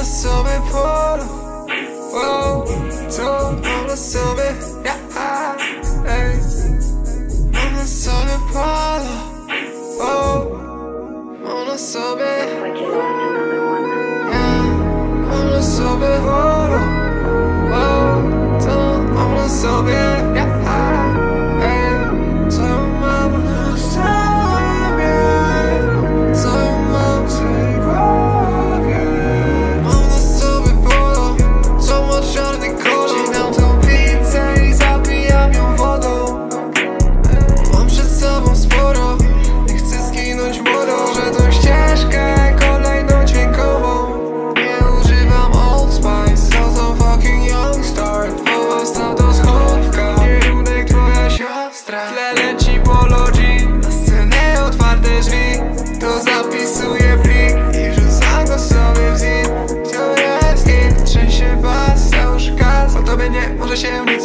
lo sobre polo Wow, todo lo sobre yeah, hey. Non lo sobre polo Wow, non lo sobre mundo cheio de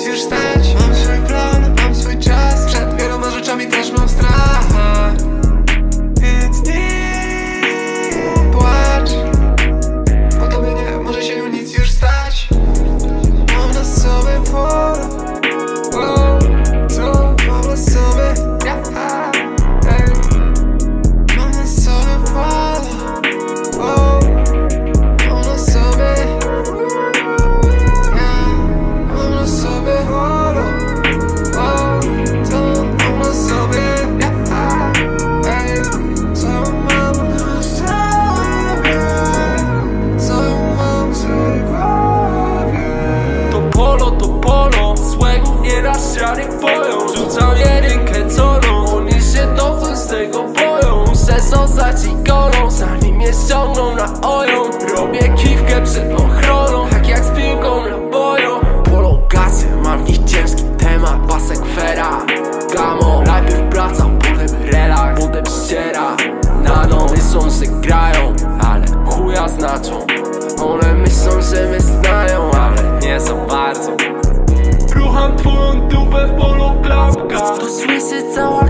zaznaczą One myślą, że mnie znają, ale nie za bardzo. Rucham twoją dupę w polu klapka. To słyszy cała